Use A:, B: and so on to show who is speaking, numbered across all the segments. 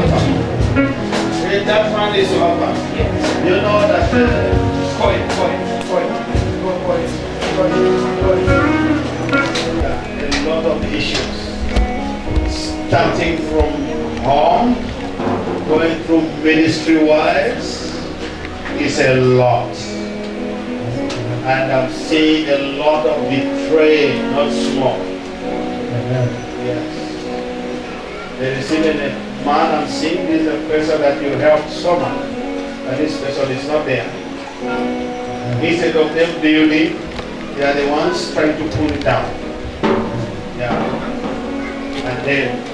A: Helper? Eh, That man is your helper. You know that coin, coin, coin, coin, coin, coin. A lot of issues. Starting from home, going through ministry wise, is a lot. And I'm seeing a lot of betrayal, not small. Yes. There is even a man I'm seeing this is a person that you helped so much. and this person is not there. Instead of them building, they are the ones trying to pull it down. Yeah. And then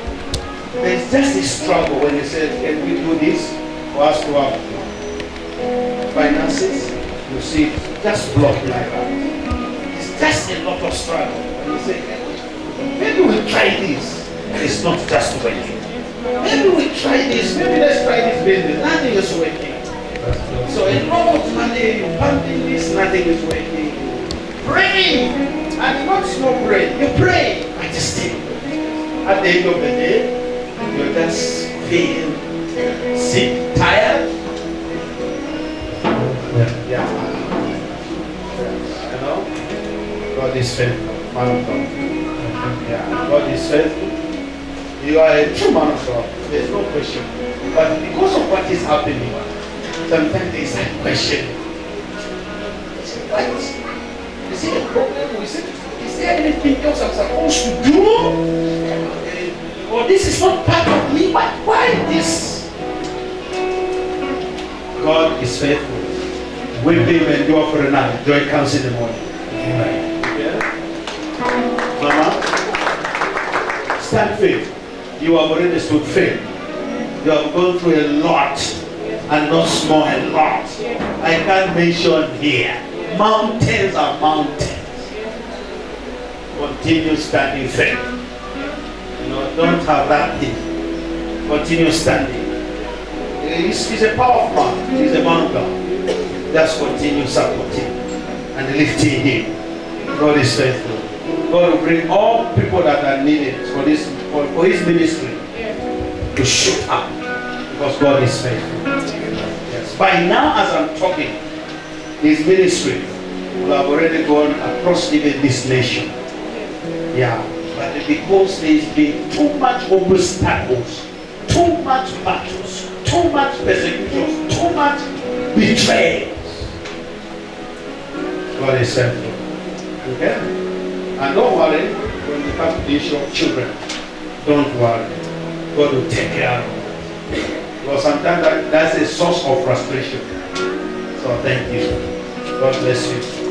A: there's just a struggle when you say, can we do this for us to have finances? You see, just block like that. It's just a lot of struggle. When you say, maybe we'll try this. It's not just working. Maybe we try this. Maybe let's try this business. Nothing is working. So a lot money, you pumping this, nothing is working. Praying, and not small prayer. You pray, but still, at the end of the day, you just feel sick, tired. Yeah. You know, God is faithful, man of God. Yeah, God is faithful. You are a true man of God. There's no question. But because of what is happening, sometimes there's a question. Is it a problem? Is, it, is there anything else I'm supposed to do? Uh, Or this is not part of me? Why, why this? God is faithful. Weeping and endure for a night. Joy comes in the morning. Yeah? Mama, stand firm. You have already stood firm. You have gone through a lot and not small, a lot. I can't mention here. Mountains are mountains. Continue standing firm. You know, don't have that thing. Continue standing. He's, he's a powerful man. He's a man of God. Just continue supporting and lifting him. God is faithful. God will bring all people that are needed for this for, for his ministry to shoot up because God is faithful. Yes. By now, as I'm talking, his ministry will have already gone across even this nation. Yeah. But because there's been too much obstacles, too much battles, too much persecutions, too much betrayals. God is faithful. Okay? And don't worry when it comes to the issue of children. Don't worry. God will take care of it. Because sometimes that, that's a source of frustration. So thank you. God bless you.